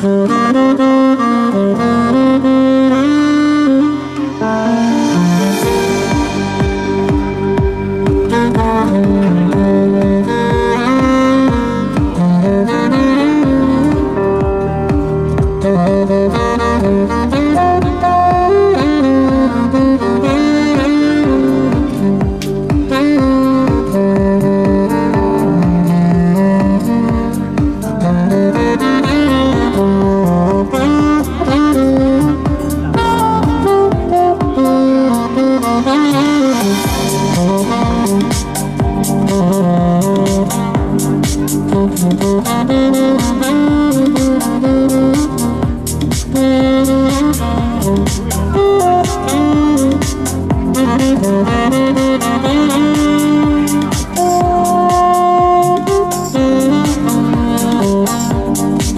Thank you.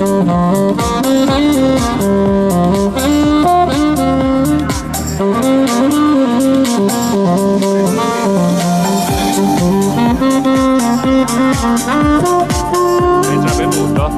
Ella me gusta.